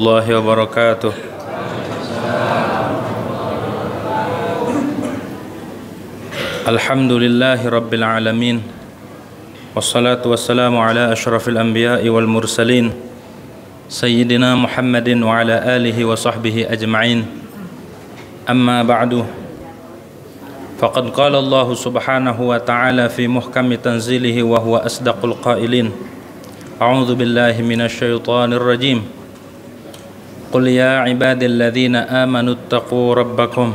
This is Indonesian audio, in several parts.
الله وبركاته. الحمد لله رب العالمين والصلاة والسلام على أشرف الأنبياء والمرسلين سيدنا محمد وعلى آله وصحبه أجمعين. أما بعد فقد قال الله سبحانه وتعالى في محكم تنزيله وهو أصدق القائلين أعوذ بالله من الشيطان الرجيم. قل يا عبادي الذين آمنوا اتقوا ربكم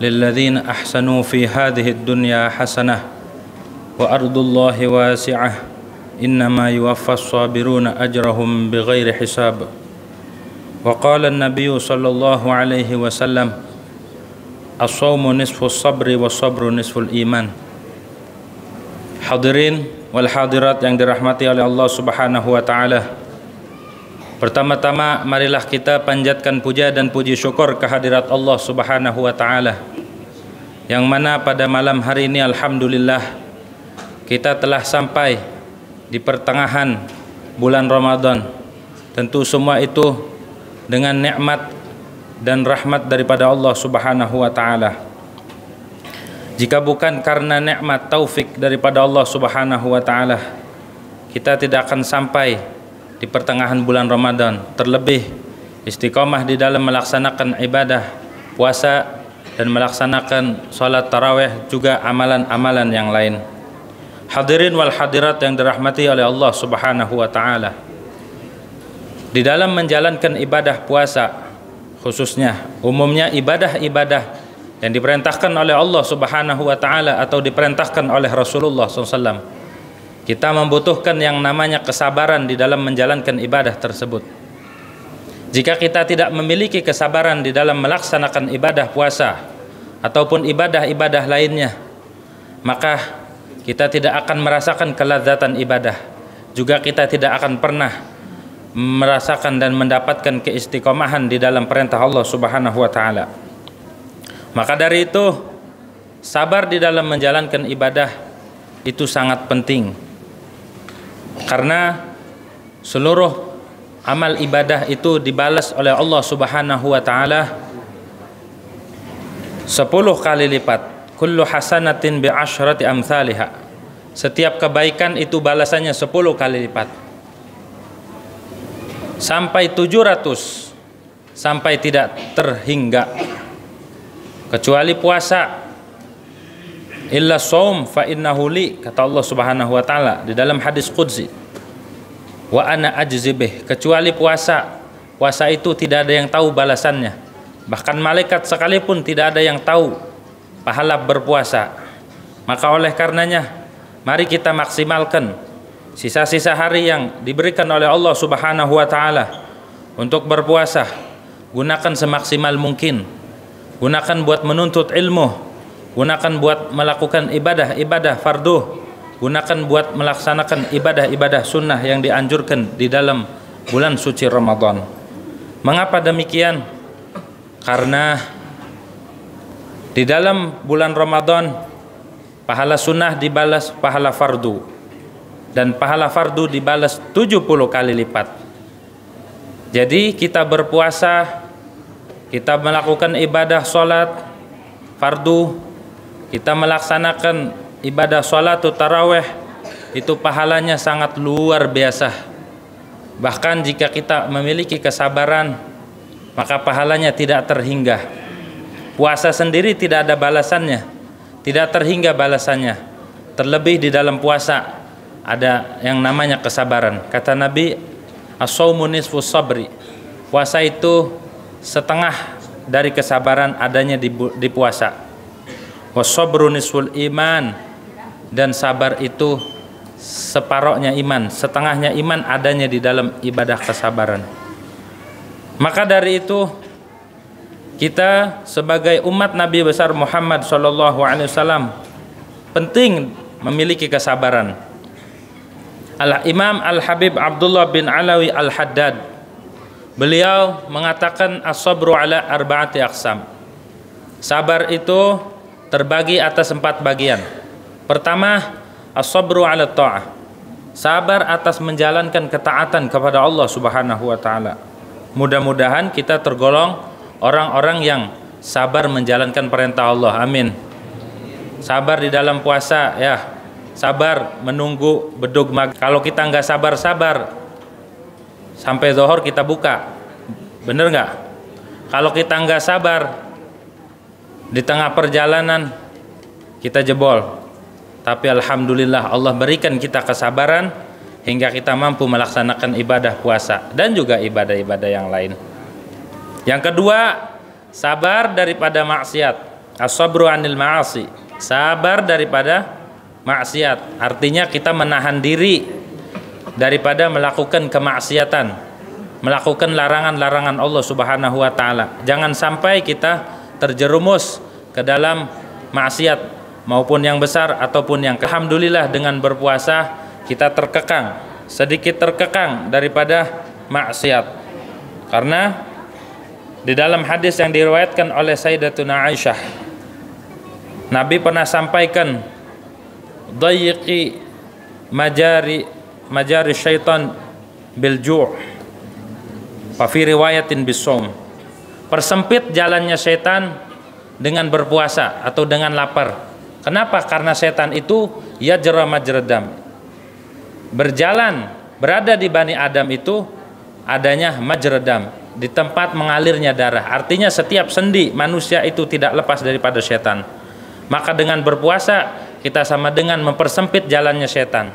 للذين أحسنوا في هذه الدنيا حسنة وأرض الله واسعة إنما يوفى الصابرون أجرهم بغير حساب وقال النبي صلى الله عليه وسلم الصوم نصف الصبر والصبر نصف الإيمان wal hadirat yang dirahmati oleh Allah Subhanahu wa taala. Pertama-tama marilah kita panjatkan puja dan puji syukur kehadirat Allah Subhanahu wa taala. Yang mana pada malam hari ini alhamdulillah kita telah sampai di pertengahan bulan Ramadan. Tentu semua itu dengan nikmat dan rahmat daripada Allah Subhanahu wa taala. Jika bukan karena nikmat taufik daripada Allah Subhanahu wa taala, kita tidak akan sampai di pertengahan bulan Ramadan. Terlebih istiqomah di dalam melaksanakan ibadah puasa dan melaksanakan salat tarawih juga amalan-amalan yang lain. Hadirin wal hadirat yang dirahmati oleh Allah Subhanahu wa taala. Di dalam menjalankan ibadah puasa khususnya umumnya ibadah-ibadah yang diperintahkan oleh Allah Subhanahu wa taala atau diperintahkan oleh Rasulullah SAW. Kita membutuhkan yang namanya kesabaran di dalam menjalankan ibadah tersebut. Jika kita tidak memiliki kesabaran di dalam melaksanakan ibadah puasa ataupun ibadah-ibadah lainnya, maka kita tidak akan merasakan kelezatan ibadah. Juga kita tidak akan pernah merasakan dan mendapatkan keistiqomahan di dalam perintah Allah Subhanahu wa taala. Maka dari itu sabar di dalam menjalankan ibadah itu sangat penting. Karena seluruh amal ibadah itu dibalas oleh Allah Subhanahu wa taala 10 kali lipat. Kullu hasanatin bi asyrati amsalihha. Setiap kebaikan itu balasannya 10 kali lipat. Sampai 700 sampai tidak terhingga kecuali puasa illa saum fa innahu li kata Allah Subhanahu wa taala di dalam hadis qudsi wa ana ajzibih kecuali puasa. Puasa itu tidak ada yang tahu balasannya. Bahkan malaikat sekalipun tidak ada yang tahu pahala berpuasa. Maka oleh karenanya mari kita maksimalkan sisa-sisa hari yang diberikan oleh Allah Subhanahu wa taala untuk berpuasa. Gunakan semaksimal mungkin. Gunakan buat menuntut ilmu. Gunakan buat melakukan ibadah-ibadah fardu gunakan buat melaksanakan ibadah-ibadah sunnah yang dianjurkan di dalam bulan suci Ramadan. Mengapa demikian? Karena di dalam bulan Ramadan pahala sunnah dibalas pahala fardu. Dan pahala fardu dibalas 70 kali lipat. Jadi kita berpuasa kita melakukan ibadah solat fardu kita melaksanakan ibadah solat taraweh itu pahalanya sangat luar biasa. Bahkan jika kita memiliki kesabaran maka pahalanya tidak terhingga. Puasa sendiri tidak ada balasannya tidak terhingga balasannya. Terlebih di dalam puasa ada yang namanya kesabaran. Kata Nabi as-saumu sabri. Puasa itu setengah dari kesabaran adanya di, puasa. Wasobru nisful iman dan sabar itu separohnya iman, setengahnya iman adanya di dalam ibadah kesabaran. Maka dari itu kita sebagai umat Nabi besar Muhammad SAW penting memiliki kesabaran. Al Imam Al Habib Abdullah bin Alawi Al Haddad Beliau mengatakan as-sabru ala arba'ati aqsam. Sabar itu terbagi atas empat bagian. Pertama, as-sabru ala ta'ah. Sabar atas menjalankan ketaatan kepada Allah Subhanahu wa taala. mudah-mudahan kita tergolong orang-orang yang sabar menjalankan perintah Allah. Amin. Sabar di dalam puasa ya. Sabar menunggu bedug mag. Kalau kita nggak sabar sabar. Sampai zohor kita buka. Bener nggak? Kalau kita nggak sabar di tengah perjalanan kita jebol tapi alhamdulillah Allah berikan kita kesabaran hingga kita mampu melaksanakan ibadah puasa dan juga ibadah-ibadah yang lain. Yang kedua sabar daripada maksiat. As-sabru anil ma'asi. Sabar daripada maksiat. Artinya kita menahan diri daripada melakukan kemaksiatan melakukan larangan-larangan Allah Subhanahu wa taala. Jangan sampai kita terjerumus ke dalam maksiat maupun yang besar ataupun yang alhamdulillah dengan berpuasa kita terkekang sedikit terkekang daripada maksiat. Karena di dalam hadis yang diriwayatkan oleh Sayyidatuna Aisyah Nabi pernah sampaikan dayiqi majari majari syaitan bil ju' fa fi riwayatin bisawm persempit jalannya setan dengan berpuasa atau dengan lapar kenapa karena setan itu ya jerama jeredam berjalan berada di Bani Adam itu adanya majredam di tempat mengalirnya darah artinya setiap sendi manusia itu tidak lepas daripada setan maka dengan berpuasa kita sama dengan mempersempit jalannya setan.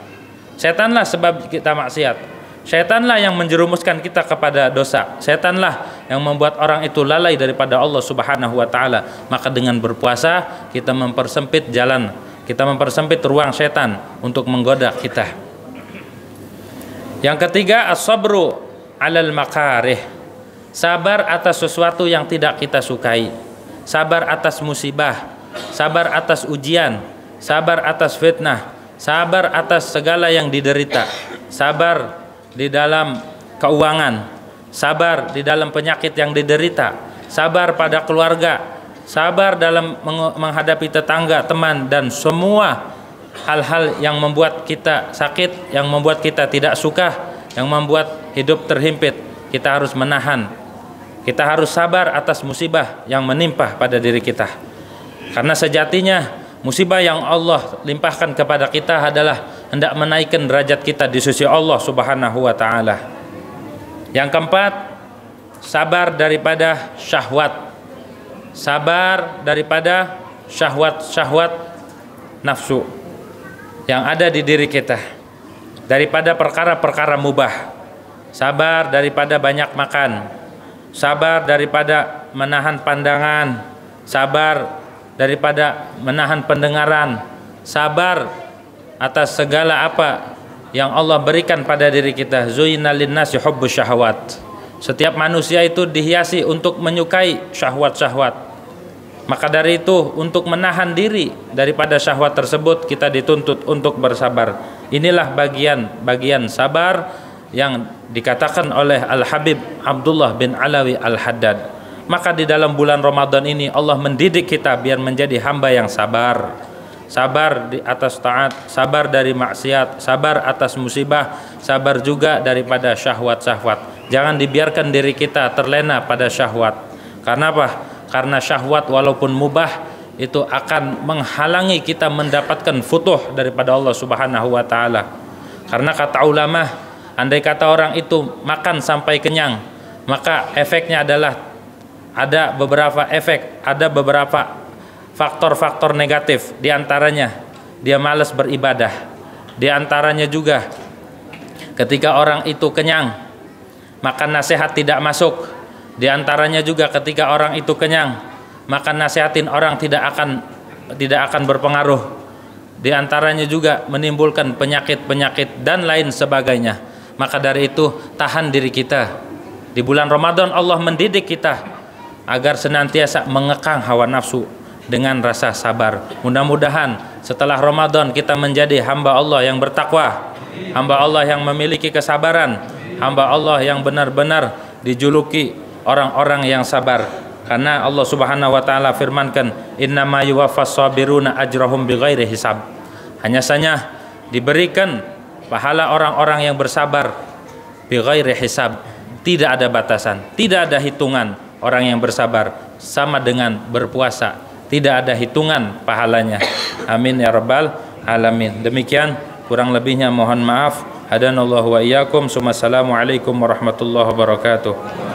Setanlah sebab kita maksiat. Setanlah yang menjerumuskan kita kepada dosa. Setanlah yang membuat orang itu lalai daripada Allah Subhanahu wa taala. Maka dengan berpuasa kita mempersempit jalan, kita mempersempit ruang setan untuk menggoda kita. Yang ketiga as-sabru 'alal makarih. Sabar atas sesuatu yang tidak kita sukai. Sabar atas musibah, sabar atas ujian, sabar atas fitnah, sabar atas segala yang diderita, sabar di dalam keuangan, sabar di dalam penyakit yang diderita, sabar pada keluarga, sabar dalam menghadapi tetangga, teman dan semua hal-hal yang membuat kita sakit, yang membuat kita tidak suka, yang membuat hidup terhimpit. Kita harus menahan. Kita harus sabar atas musibah yang menimpa pada diri kita. Karena sejatinya Musibah yang Allah limpahkan kepada kita adalah hendak menaikkan derajat kita di sisi Allah Subhanahu wa taala. Yang keempat, sabar daripada syahwat. Sabar daripada syahwat-syahwat nafsu yang ada di diri kita. Daripada perkara-perkara mubah. Sabar daripada banyak makan. Sabar daripada menahan pandangan. Sabar daripada menahan pendengaran, sabar atas segala apa yang Allah berikan pada diri kita. Syahwat. Setiap manusia itu dihiasi untuk menyukai syahwat-syahwat. Maka dari itu untuk menahan diri daripada syahwat tersebut kita dituntut untuk bersabar. Inilah bagian-bagian sabar yang dikatakan oleh Al-Habib Abdullah bin Alawi Al-Haddad maka di dalam bulan Ramadan ini Allah mendidik kita biar menjadi hamba yang sabar sabar di atas taat sabar dari maksiat sabar atas musibah sabar juga daripada syahwat-syahwat. Jangan dibiarkan diri kita terlena pada syahwat. Karena apa? Karena syahwat walaupun mubah itu akan menghalangi kita mendapatkan futuh daripada Allah Subhanahu wa taala. Karena kata ulama andai kata orang itu makan sampai kenyang maka efeknya adalah ada beberapa efek, ada beberapa faktor-faktor negatif. Di antaranya dia malas beribadah. Di antaranya juga ketika orang itu kenyang, maka nasihat tidak masuk. Di antaranya juga ketika orang itu kenyang, maka nasihatin orang tidak akan tidak akan berpengaruh. Di antaranya juga menimbulkan penyakit-penyakit dan lain sebagainya. Maka dari itu tahan diri kita. Di bulan Ramadan Allah mendidik kita agar senantiasa mengekang hawa nafsu dengan rasa sabar. Mudah-mudahan setelah Ramadan kita menjadi hamba Allah yang bertakwa, hamba Allah yang memiliki kesabaran, hamba Allah yang benar-benar dijuluki orang-orang yang sabar. Karena Allah Subhanahu wa taala firmankan, "Innama sabiruna ajrahum bighairi hisab." Hanya saja diberikan pahala orang-orang yang bersabar bighairi hisab, tidak ada batasan, tidak ada hitungan orang yang bersabar sama dengan berpuasa, tidak ada hitungan pahalanya. Amin ya rabbal alamin. Demikian kurang lebihnya mohon maaf. Hadanallahu wa iyyakum. Wassalamualaikum warahmatullahi wabarakatuh.